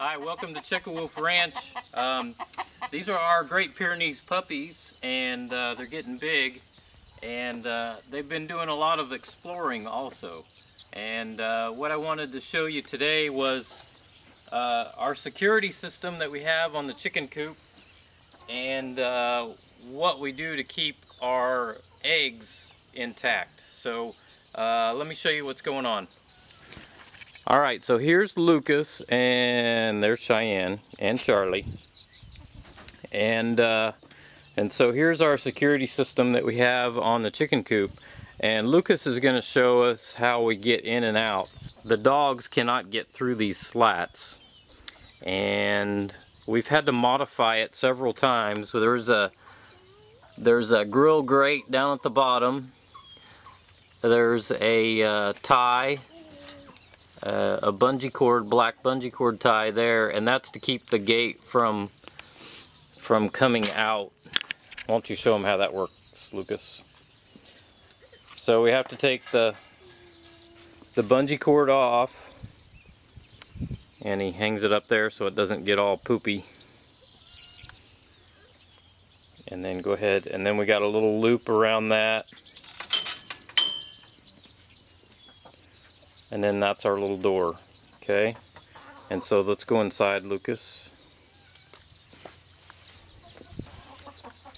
welcome to Chick-a-Woof Ranch. Um, these are our Great Pyrenees puppies and uh, they're getting big and uh, they've been doing a lot of exploring also. And uh, what I wanted to show you today was uh, our security system that we have on the chicken coop and uh, what we do to keep our eggs intact. So uh, let me show you what's going on. All right, so here's Lucas, and there's Cheyenne and Charlie. And uh, and so here's our security system that we have on the chicken coop. And Lucas is going to show us how we get in and out. The dogs cannot get through these slats. And we've had to modify it several times. So there's a there's a grill grate down at the bottom. There's a uh, tie uh, a bungee cord, black bungee cord tie there, and that's to keep the gate from from coming out. Why don't you show them how that works, Lucas? So we have to take the the bungee cord off, and he hangs it up there so it doesn't get all poopy. And then go ahead, and then we got a little loop around that. And then that's our little door okay? And so let's go inside Lucas.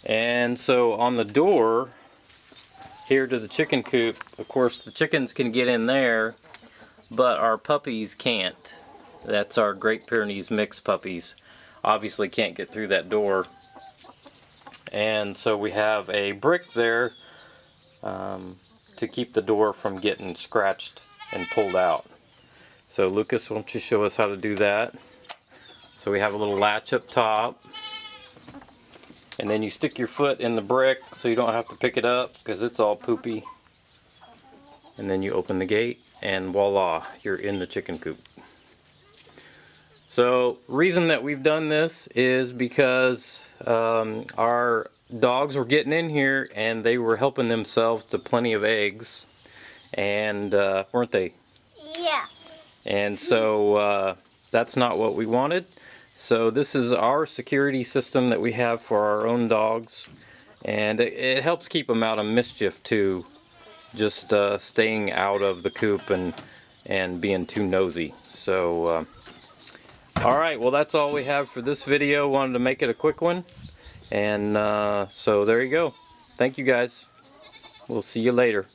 And so on the door here to the chicken coop of course the chickens can get in there but our puppies can't. That's our Great Pyrenees mix puppies. Obviously can't get through that door. And so we have a brick there um, to keep the door from getting scratched and pulled out. So Lucas, why don't you show us how to do that? So we have a little latch up top. And then you stick your foot in the brick so you don't have to pick it up because it's all poopy. And then you open the gate and voila, you're in the chicken coop. So reason that we've done this is because um, our dogs were getting in here and they were helping themselves to plenty of eggs and uh, weren't they? Yeah. And so uh, that's not what we wanted. So this is our security system that we have for our own dogs, and it, it helps keep them out of mischief too, just uh, staying out of the coop and and being too nosy. So. Uh, all right, well that's all we have for this video. Wanted to make it a quick one. And uh, so there you go. Thank you guys. We'll see you later.